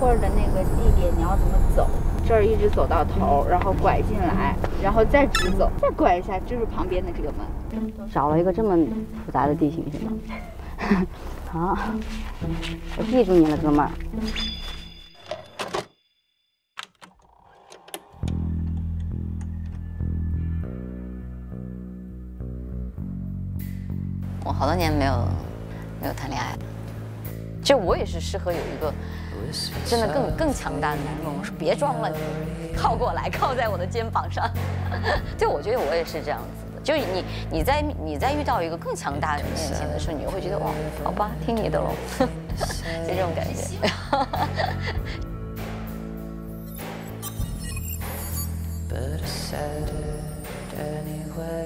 会儿的那个地点你要怎么走？这儿一直走到头，然后拐进来，然后再直走，再拐一下就是旁边的这个门。找了一个这么复杂的地形是吗？啊，我记住你了，哥们儿。我好多年没有没有谈恋爱了，就我也是适合有一个真的更更强大的男人。我说别装了，你靠过来，靠在我的肩膀上。就，我觉得我也是这样子的。就你你在你在遇到一个更强大的人面前的时候，你会觉得哇，好吧，听你的喽，就这种感觉。But I said it anyway.